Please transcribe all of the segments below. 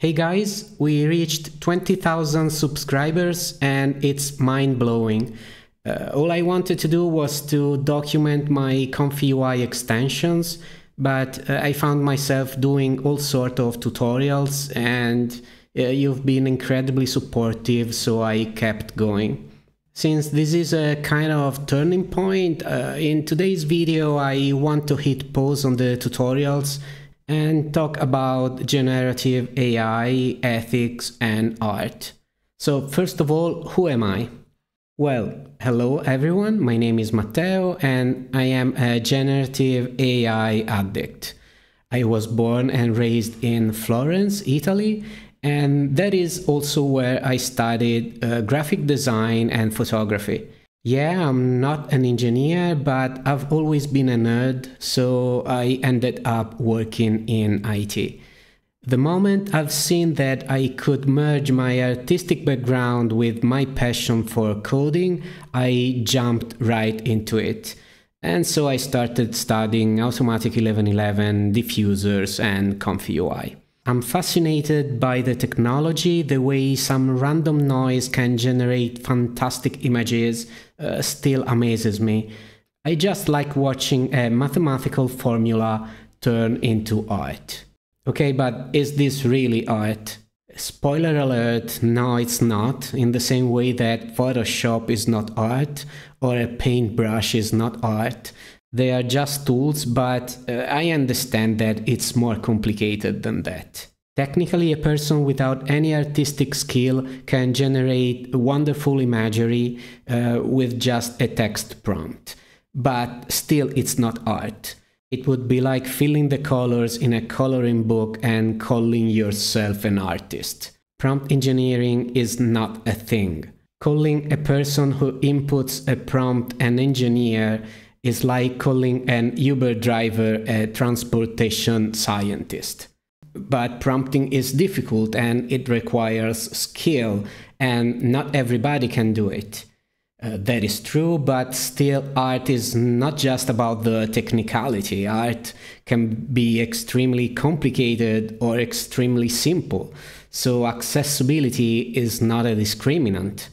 Hey guys, we reached 20,000 subscribers and it's mind blowing. Uh, all I wanted to do was to document my Comfy UI extensions, but uh, I found myself doing all sort of tutorials and uh, you've been incredibly supportive, so I kept going. Since this is a kind of turning point, uh, in today's video I want to hit pause on the tutorials and talk about generative AI, ethics, and art. So, first of all, who am I? Well, hello everyone, my name is Matteo and I am a generative AI addict. I was born and raised in Florence, Italy, and that is also where I studied uh, graphic design and photography. Yeah, I'm not an engineer, but I've always been a nerd, so I ended up working in IT. The moment I've seen that I could merge my artistic background with my passion for coding, I jumped right into it. And so I started studying Automatic 1111, diffusers, and Comfy UI. I'm fascinated by the technology, the way some random noise can generate fantastic images uh, still amazes me. I just like watching a mathematical formula turn into art. Okay, but is this really art? Spoiler alert, no it's not, in the same way that Photoshop is not art or a paintbrush is not art. They are just tools, but uh, I understand that it's more complicated than that. Technically, a person without any artistic skill can generate wonderful imagery uh, with just a text prompt. But still, it's not art. It would be like filling the colors in a coloring book and calling yourself an artist. Prompt engineering is not a thing. Calling a person who inputs a prompt an engineer is like calling an Uber driver a transportation scientist. But prompting is difficult and it requires skill, and not everybody can do it. Uh, that is true, but still, art is not just about the technicality. Art can be extremely complicated or extremely simple, so accessibility is not a discriminant.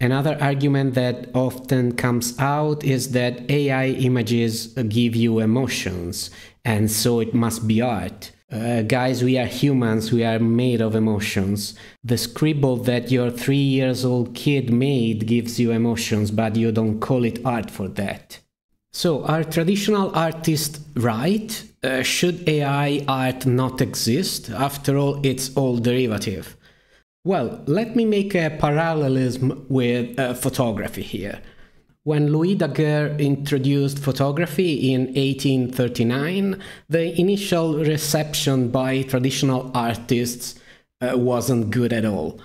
Another argument that often comes out is that AI images give you emotions, and so it must be art. Uh, guys, we are humans, we are made of emotions. The scribble that your three years old kid made gives you emotions, but you don't call it art for that. So, are traditional artists right? Uh, should AI art not exist? After all, it's all derivative. Well, let me make a parallelism with uh, photography here. When Louis Daguerre introduced photography in 1839, the initial reception by traditional artists uh, wasn't good at all.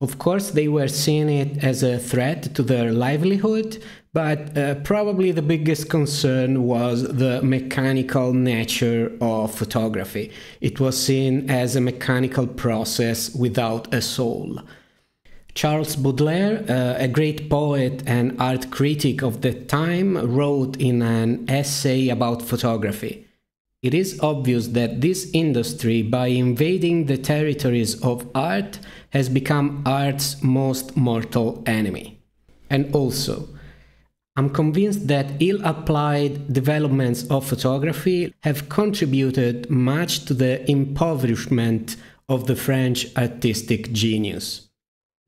Of course, they were seeing it as a threat to their livelihood, but uh, probably the biggest concern was the mechanical nature of photography. It was seen as a mechanical process without a soul. Charles Baudelaire, uh, a great poet and art critic of the time, wrote in an essay about photography. It is obvious that this industry, by invading the territories of art, has become art's most mortal enemy. And also, I'm convinced that ill applied developments of photography have contributed much to the impoverishment of the French artistic genius.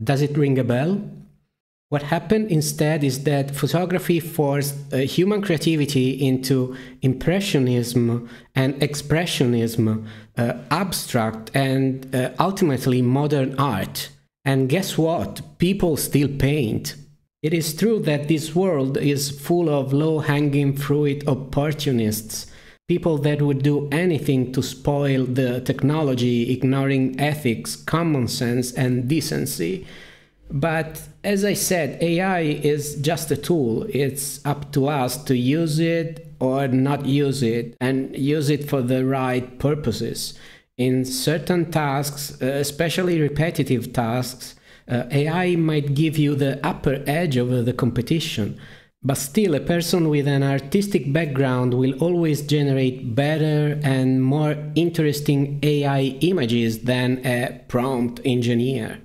Does it ring a bell? What happened instead is that photography forced uh, human creativity into impressionism and expressionism, uh, abstract and uh, ultimately modern art. And guess what? People still paint. It is true that this world is full of low hanging fruit opportunists, people that would do anything to spoil the technology, ignoring ethics, common sense, and decency. But as I said, AI is just a tool. It's up to us to use it or not use it and use it for the right purposes. In certain tasks, especially repetitive tasks, uh, AI might give you the upper edge over the competition. But still, a person with an artistic background will always generate better and more interesting AI images than a prompt engineer.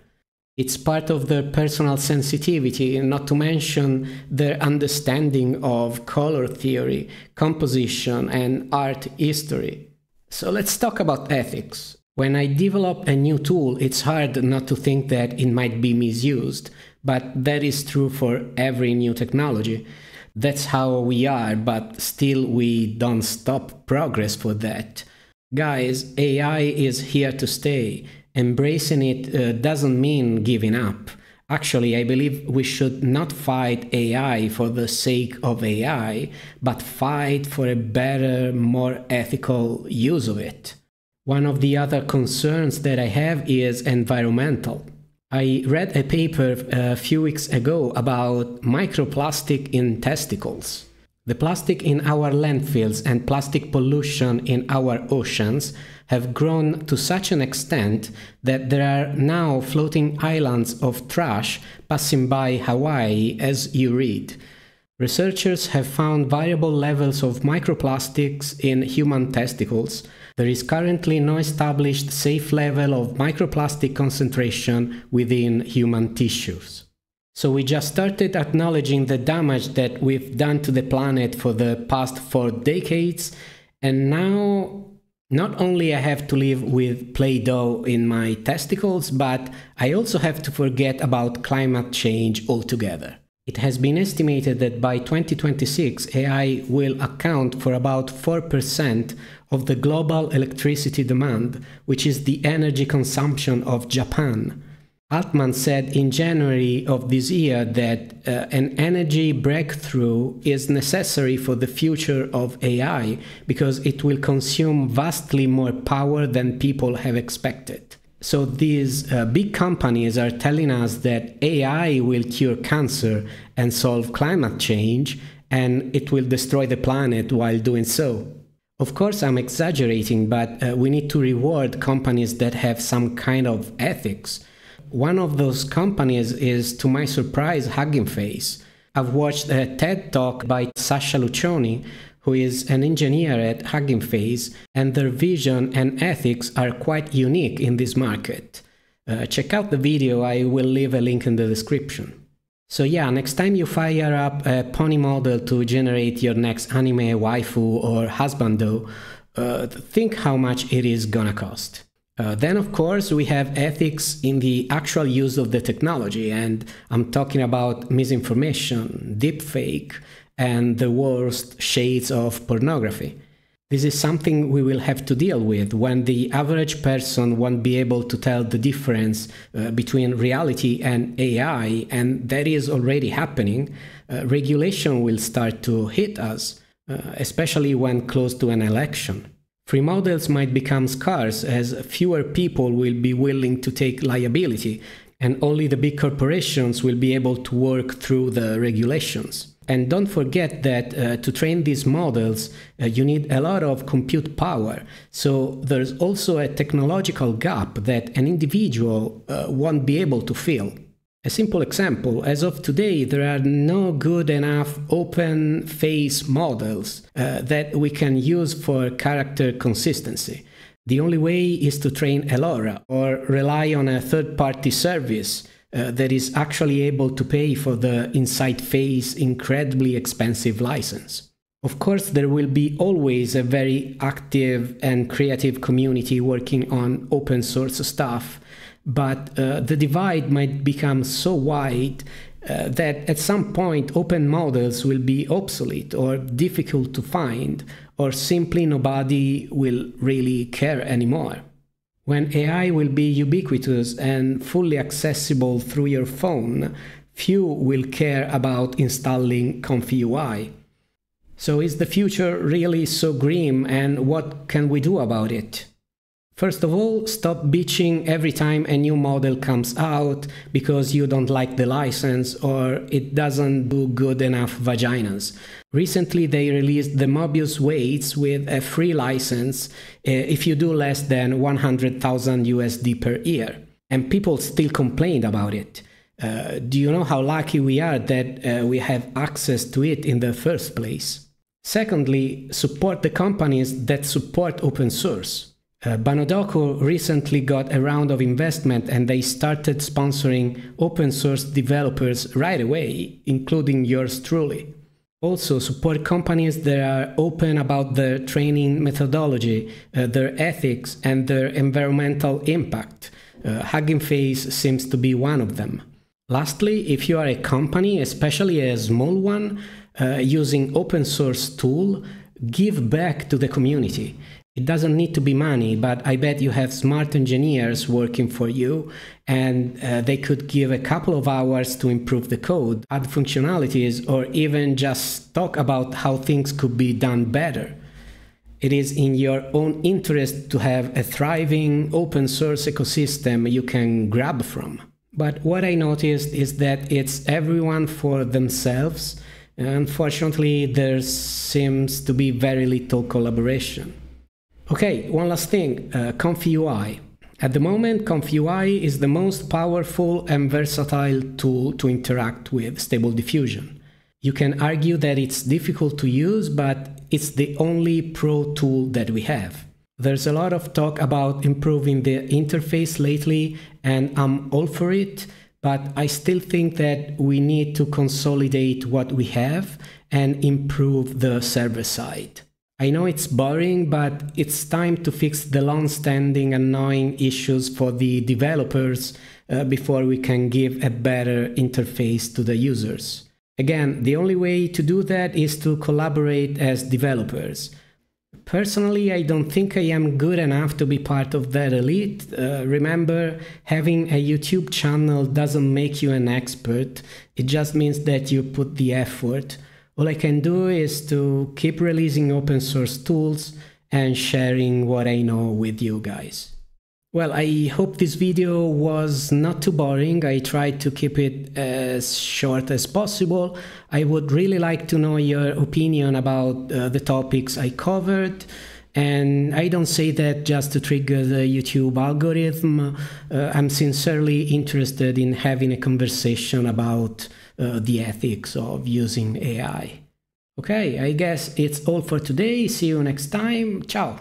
It's part of their personal sensitivity, not to mention their understanding of color theory, composition, and art history. So let's talk about ethics. When I develop a new tool, it's hard not to think that it might be misused, but that is true for every new technology. That's how we are, but still we don't stop progress for that. Guys, AI is here to stay embracing it uh, doesn't mean giving up. Actually, I believe we should not fight AI for the sake of AI, but fight for a better, more ethical use of it. One of the other concerns that I have is environmental. I read a paper a few weeks ago about microplastic in testicles. The plastic in our landfills and plastic pollution in our oceans have grown to such an extent that there are now floating islands of trash passing by Hawaii as you read. Researchers have found variable levels of microplastics in human testicles. There is currently no established safe level of microplastic concentration within human tissues. So we just started acknowledging the damage that we've done to the planet for the past four decades, and now not only I have to live with Play-Doh in my testicles, but I also have to forget about climate change altogether. It has been estimated that by 2026 AI will account for about 4% of the global electricity demand, which is the energy consumption of Japan. Altman said in January of this year that uh, an energy breakthrough is necessary for the future of AI because it will consume vastly more power than people have expected. So these uh, big companies are telling us that AI will cure cancer and solve climate change and it will destroy the planet while doing so. Of course, I'm exaggerating, but uh, we need to reward companies that have some kind of ethics one of those companies is, to my surprise, Hugging Face. I've watched a TED talk by Sasha Luccioni, who is an engineer at Hugging Face, and their vision and ethics are quite unique in this market. Uh, check out the video, I will leave a link in the description. So yeah, next time you fire up a pony model to generate your next anime waifu or husbando, uh, think how much it is gonna cost. Uh, then, of course, we have ethics in the actual use of the technology, and I'm talking about misinformation, deepfake, and the worst shades of pornography. This is something we will have to deal with when the average person won't be able to tell the difference uh, between reality and AI, and that is already happening. Uh, regulation will start to hit us, uh, especially when close to an election. Free models might become scarce as fewer people will be willing to take liability, and only the big corporations will be able to work through the regulations. And don't forget that uh, to train these models, uh, you need a lot of compute power. So there's also a technological gap that an individual uh, won't be able to fill. A simple example, as of today, there are no good enough open face models uh, that we can use for character consistency. The only way is to train a LoRA or rely on a third party service uh, that is actually able to pay for the InsightFace incredibly expensive license. Of course, there will be always a very active and creative community working on open source stuff but uh, the divide might become so wide uh, that at some point open models will be obsolete or difficult to find, or simply nobody will really care anymore. When AI will be ubiquitous and fully accessible through your phone, few will care about installing Comfy UI. So is the future really so grim and what can we do about it? First of all, stop bitching every time a new model comes out because you don't like the license or it doesn't do good enough vaginas. Recently, they released the Mobius weights with a free license uh, if you do less than 100,000 USD per year. And people still complained about it. Uh, do you know how lucky we are that uh, we have access to it in the first place? Secondly, support the companies that support open source. Uh, Banodoco recently got a round of investment and they started sponsoring open source developers right away, including yours truly. Also, support companies that are open about their training methodology, uh, their ethics, and their environmental impact. Uh, Hugging Face seems to be one of them. Lastly, if you are a company, especially a small one, uh, using open source tool, give back to the community. It doesn't need to be money, but I bet you have smart engineers working for you and uh, they could give a couple of hours to improve the code, add functionalities, or even just talk about how things could be done better. It is in your own interest to have a thriving open source ecosystem you can grab from. But what I noticed is that it's everyone for themselves. Unfortunately, there seems to be very little collaboration. Okay, one last thing, uh, UI. At the moment, UI is the most powerful and versatile tool to interact with Stable Diffusion. You can argue that it's difficult to use, but it's the only pro tool that we have. There's a lot of talk about improving the interface lately, and I'm all for it, but I still think that we need to consolidate what we have and improve the server side. I know it's boring, but it's time to fix the long-standing annoying issues for the developers uh, before we can give a better interface to the users. Again, the only way to do that is to collaborate as developers. Personally, I don't think I am good enough to be part of that elite. Uh, remember, having a YouTube channel doesn't make you an expert, it just means that you put the effort. All I can do is to keep releasing open source tools and sharing what I know with you guys. Well, I hope this video was not too boring. I tried to keep it as short as possible. I would really like to know your opinion about uh, the topics I covered. And I don't say that just to trigger the YouTube algorithm. Uh, I'm sincerely interested in having a conversation about uh, the ethics of using AI. Okay, I guess it's all for today. See you next time. Ciao.